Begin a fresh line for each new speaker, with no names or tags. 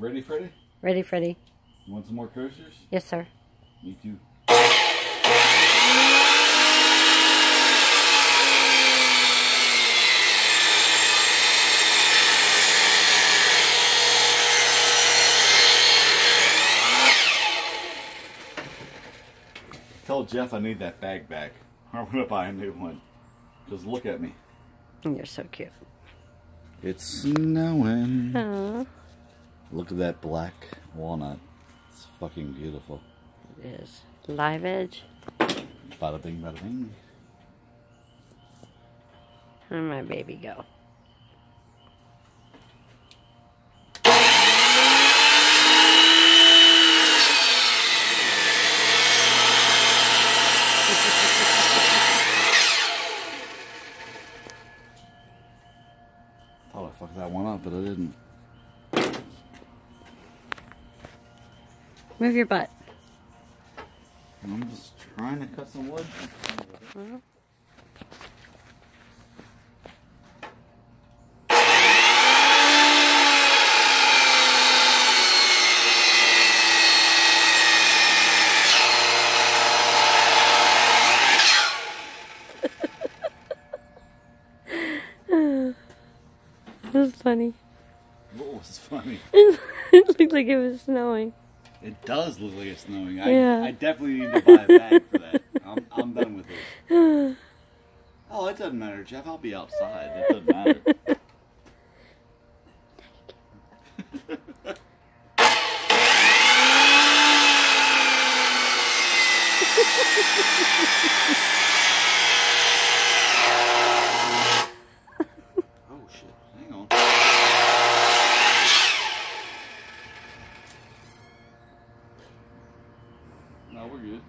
Ready, Freddy?
Ready, Freddy?
You want some more coasters?
Yes, sir.
Me too. Tell Jeff I need that bag back. I'm gonna buy a new one. Just look at me.
Oh, you're so cute.
It's snowing. Look at that black walnut. It's fucking beautiful.
It is. Live edge.
Bada bing, bada bing.
Where'd my baby go?
Thought I fucked that one up, but I didn't.
Move your butt.
I'm just trying to cut some wood.
Mhm. That was funny.
What was funny?
it looked like it was snowing.
It does look like it's snowing. I,
Yeah.
I definitely need to buy a bag for that. I'm, I'm done with this. Oh, it doesn't matter, Jeff. I'll be outside. It doesn't matter. No, we're good.